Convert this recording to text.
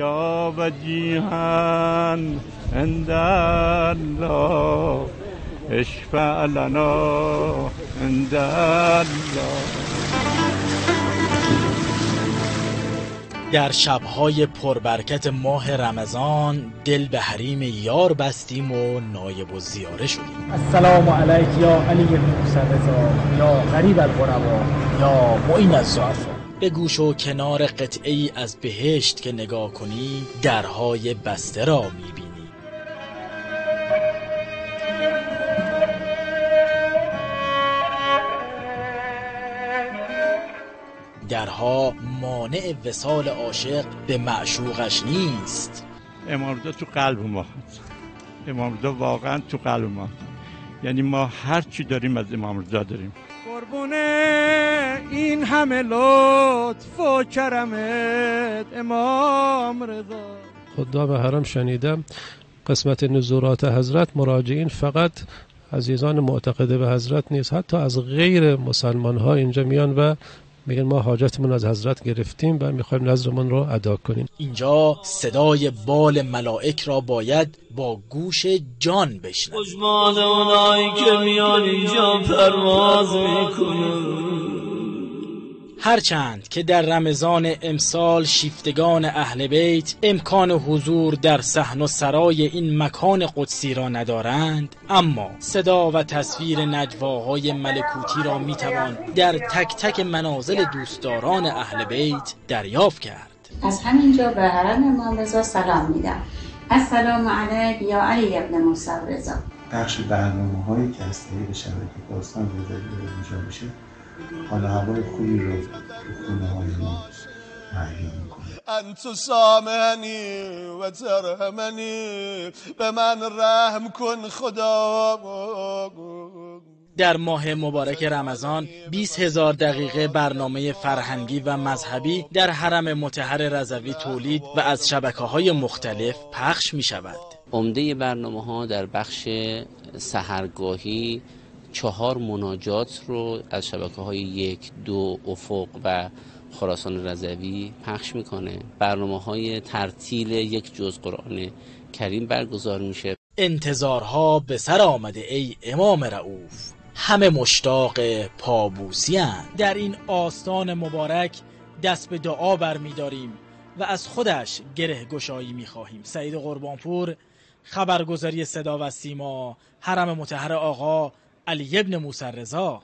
یا وجیهن عند الله اشفع لنا عند الله در شبهای پربرکت ماه رمضان دل به حریم یار بستیم و نایب و زیاره شدیم. السلام علیک یا علی بن موسی یا غریب القربا یا معین الضعفا. به گوش و کنار قطعه ای از بهشت که نگاه کنی درهای بسته را می‌بینی. درها مانع وسال عاشق به معشوقش نیست. امام رضا تو قلب ما. امام رضا واقعا تو قلب ما. یعنی ما هر چی داریم از امام رضا داریم. قربون این همه لطف و کرمت امام رضا. خدا به حرم شنیدم. قسمت نزورات حضرت مراجعین فقط عزیزان معتقده به حضرت نیست. حتی از غیر مسلمان ها اینجا میان و میگن ما حاجتمون از حضرت گرفتیم و می‌خوایم نظرمون رو ادا کنیم. اینجا صدای بال ملائک را باید با گوش جان بشنویم. که میان اینجا پرواز می‌کنن. هرچند که در رمضان امسال شیفتگان اهل بیت امکان حضور در صحن و سرای این مکان قدسی را ندارند اما صدا و تصویر نجواهای ملکوتی را می‌توان در تک تک منازل دوستداران اهل بیت دریافت کرد. از همینجا به حرم امام رضا سلام میدم. السلام علیک یا علی ابن موسی رضا. بخش برنامه هایی که از طریق شبکه داستان رضا اینجا میشه حالا هوای خوبی رو تو خونه های ما مهیا می‌کنه انت سامنی و ترهمنی به من رحم کن خدا در ماه مبارک رمضان 20 هزار دقیقه برنامه فرهنگی و مذهبی در حرم متحر رضوی تولید و از شبکه های مختلف پخش می شود. عمده برنامه ها در بخش سهرگاهی چهار مناجات رو از شبکه های یک دو افق و خراسان رضوی پخش می‌کنه. برنامه های ترتیل یک جز قرآن کریم برگزار میشه. انتظارها به سر آمده ای امام رعوف همه مشتاق پابوسی در این آستان مبارک دست به دعا برمیداریم و از خودش گره گشایی می‌خواهیم. سعید قربانپور خبرگزاری صدا و سیما حرم متحر آقا علی ابن موسی رضا.